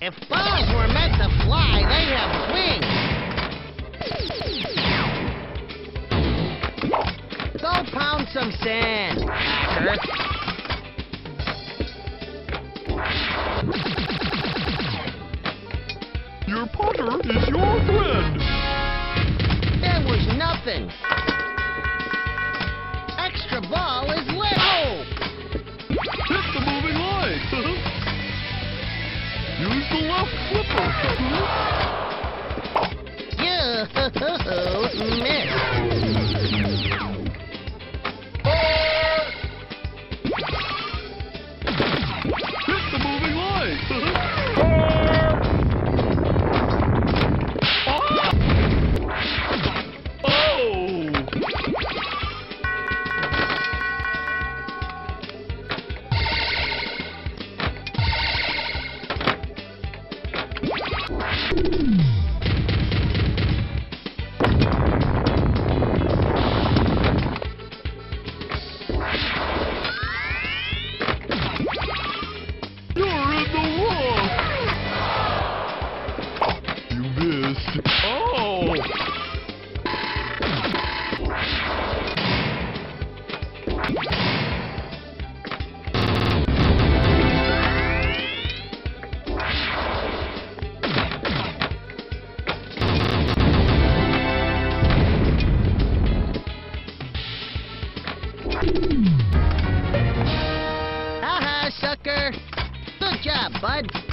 If balls were meant to fly, they'd have wings. Go pound some sand, hacker. Your putter is your friend. There was nothing. Use the left flipper. You oh, missed. Haha, sucker. Good job, bud.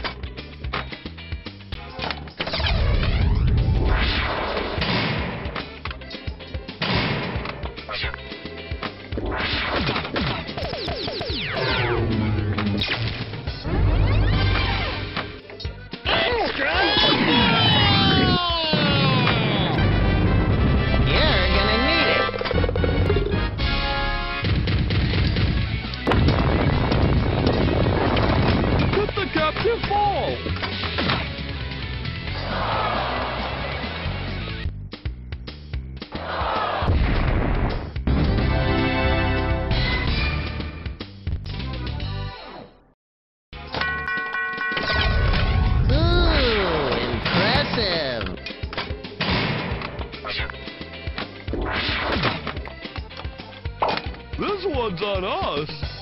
This one's on us.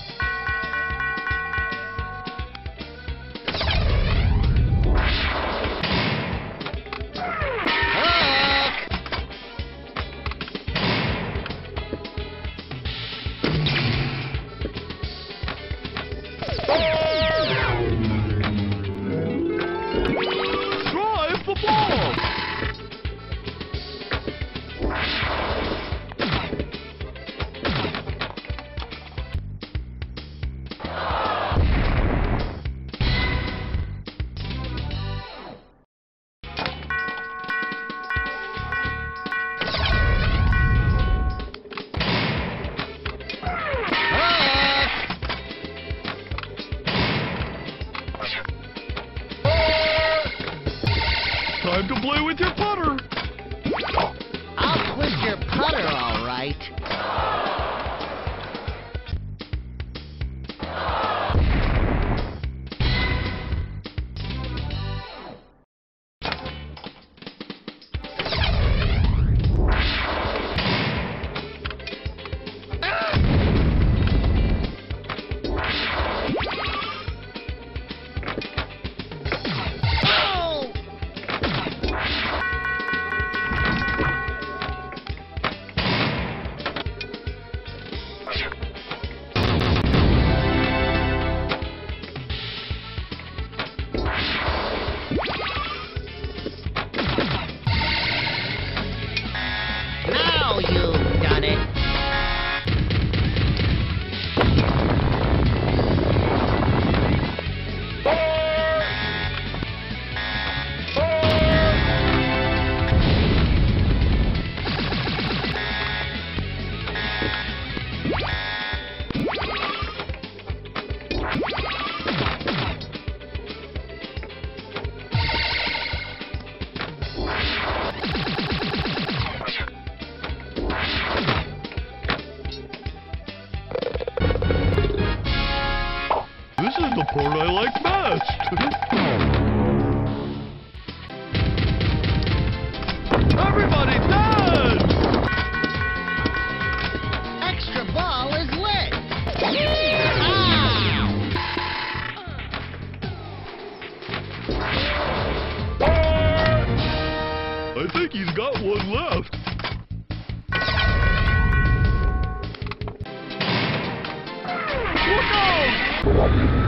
Time to play with your putter. I'll twist your putter, all right. is the part I like best. Everybody dance! Extra ball is lit. Ah! I think he's got one left. Look out!